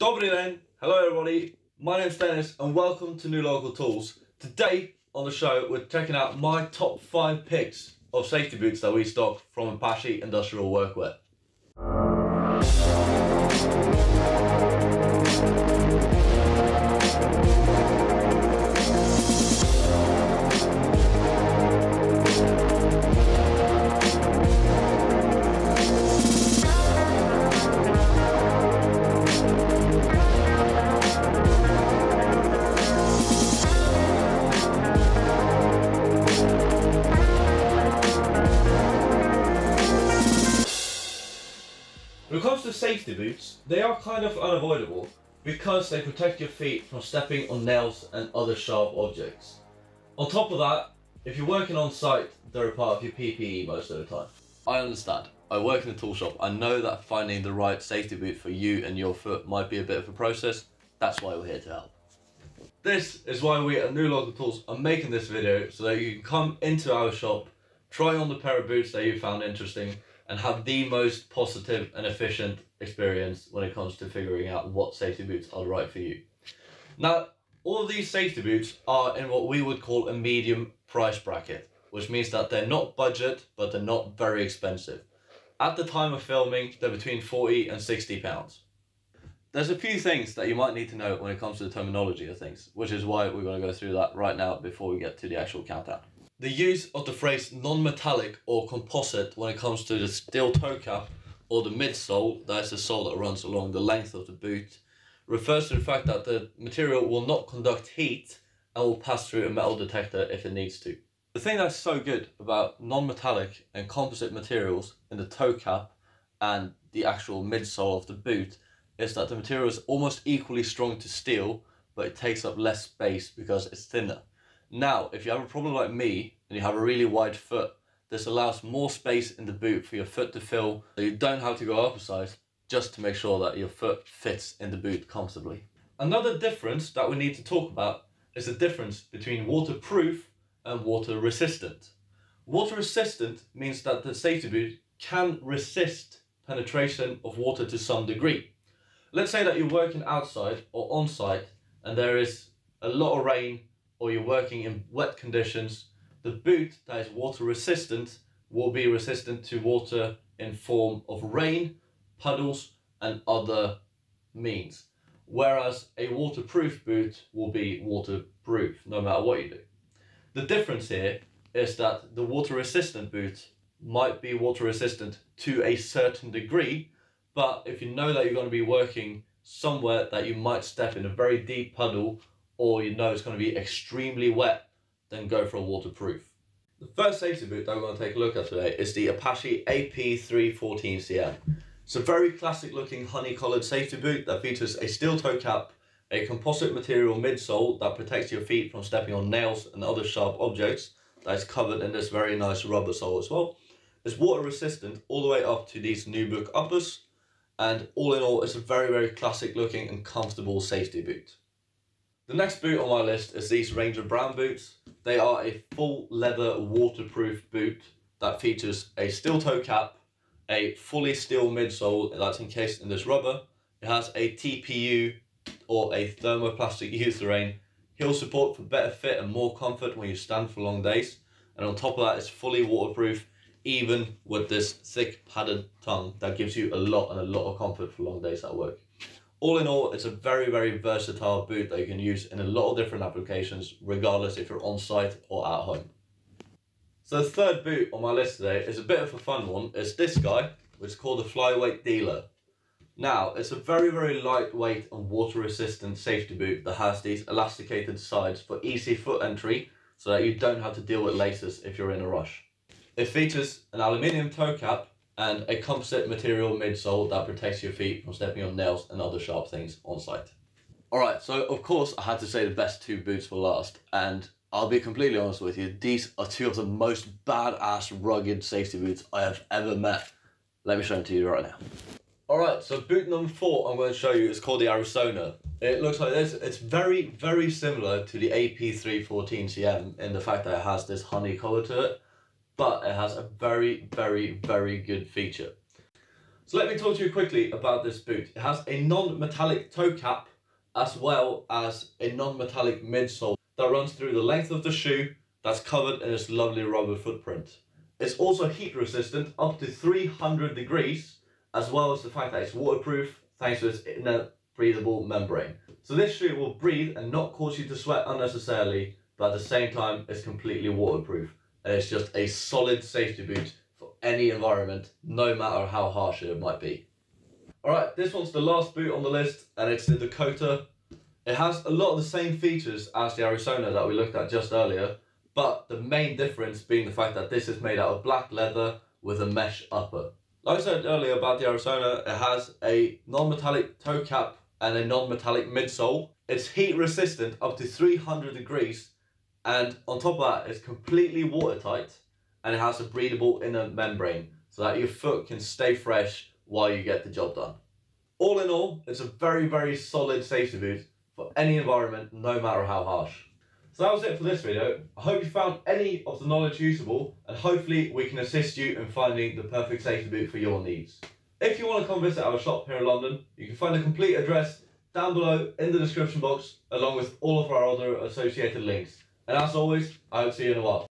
Dobry then, hello everybody, my name's Dennis and welcome to New Local Tools. Today on the show we're checking out my top 5 picks of safety boots that we stock from Apache Industrial Workwear. Safety boots, they are kind of unavoidable because they protect your feet from stepping on nails and other sharp objects. On top of that, if you're working on site, they're a part of your PPE most of the time. I understand. I work in a tool shop. I know that finding the right safety boot for you and your foot might be a bit of a process. That's why we're here to help. This is why we at New Local Tools are making this video so that you can come into our shop, try on the pair of boots that you found interesting, and have the most positive and efficient experience when it comes to figuring out what safety boots are right for you. Now, all of these safety boots are in what we would call a medium price bracket, which means that they're not budget, but they're not very expensive. At the time of filming, they're between 40 and 60 pounds. There's a few things that you might need to know when it comes to the terminology of things, which is why we're going to go through that right now before we get to the actual countdown. The use of the phrase non-metallic or composite when it comes to the steel toe cap or the midsole, that is the sole that runs along the length of the boot, refers to the fact that the material will not conduct heat and will pass through a metal detector if it needs to. The thing that's so good about non-metallic and composite materials in the toe cap and the actual midsole of the boot is that the material is almost equally strong to steel, but it takes up less space because it's thinner. Now, if you have a problem like me and you have a really wide foot, this allows more space in the boot for your foot to fill, so you don't have to go up a size just to make sure that your foot fits in the boot comfortably. Another difference that we need to talk about is the difference between waterproof and water resistant. Water resistant means that the safety boot can resist penetration of water to some degree. Let's say that you're working outside or on site and there is a lot of rain or you're working in wet conditions, the boot that is water resistant will be resistant to water in form of rain, puddles and other means. Whereas a waterproof boot will be waterproof no matter what you do. The difference here is that the water resistant boot might be water resistant to a certain degree, but if you know that you're going to be working somewhere that you might step in a very deep puddle or you know it's going to be extremely wet, then go for a waterproof. The first safety boot that we're going to take a look at today is the Apache AP314CM. It's a very classic looking honey collared safety boot that features a steel toe cap, a composite material midsole that protects your feet from stepping on nails and other sharp objects that is covered in this very nice rubber sole as well. It's water resistant all the way up to these nubuck uppers and all in all it's a very very classic looking and comfortable safety boot. The next boot on my list is these Ranger Brown boots. They are a full leather waterproof boot that features a steel toe cap, a fully steel midsole that's encased in this rubber. It has a TPU or a thermoplastic urethane heel support for better fit and more comfort when you stand for long days. And on top of that, it's fully waterproof, even with this thick padded tongue that gives you a lot and a lot of comfort for long days at work all in all, it's a very, very versatile boot that you can use in a lot of different applications, regardless if you're on site or at home. So the third boot on my list today is a bit of a fun one. It's this guy, which is called the Flyweight Dealer. Now, it's a very, very lightweight and water-resistant safety boot that has these elasticated sides for easy foot entry, so that you don't have to deal with laces if you're in a rush. It features an aluminium toe cap and a composite material midsole that protects your feet from stepping on nails and other sharp things on site. Alright, so of course I had to say the best two boots for last, and I'll be completely honest with you, these are two of the most badass rugged safety boots I have ever met. Let me show them to you right now. Alright, so boot number four I'm going to show you is called the Arizona. It looks like this. It's very, very similar to the AP314CM in the fact that it has this honey colour to it but it has a very, very, very good feature. So let me talk to you quickly about this boot. It has a non-metallic toe cap as well as a non-metallic midsole that runs through the length of the shoe that's covered in this lovely rubber footprint. It's also heat resistant up to 300 degrees as well as the fact that it's waterproof thanks to its inner breathable membrane. So this shoe will breathe and not cause you to sweat unnecessarily but at the same time it's completely waterproof and it's just a solid safety boot for any environment no matter how harsh it might be. Alright, this one's the last boot on the list and it's the Dakota. It has a lot of the same features as the Arizona that we looked at just earlier, but the main difference being the fact that this is made out of black leather with a mesh upper. Like I said earlier about the Arizona, it has a non-metallic toe cap and a non-metallic midsole. It's heat resistant up to 300 degrees and on top of that it's completely watertight and it has a breathable inner membrane so that your foot can stay fresh while you get the job done. All in all, it's a very, very solid safety boot for any environment, no matter how harsh. So that was it for this video. I hope you found any of the knowledge usable and hopefully we can assist you in finding the perfect safety boot for your needs. If you want to come visit our shop here in London, you can find the complete address down below in the description box along with all of our other associated links. And as always, I will see you in a while.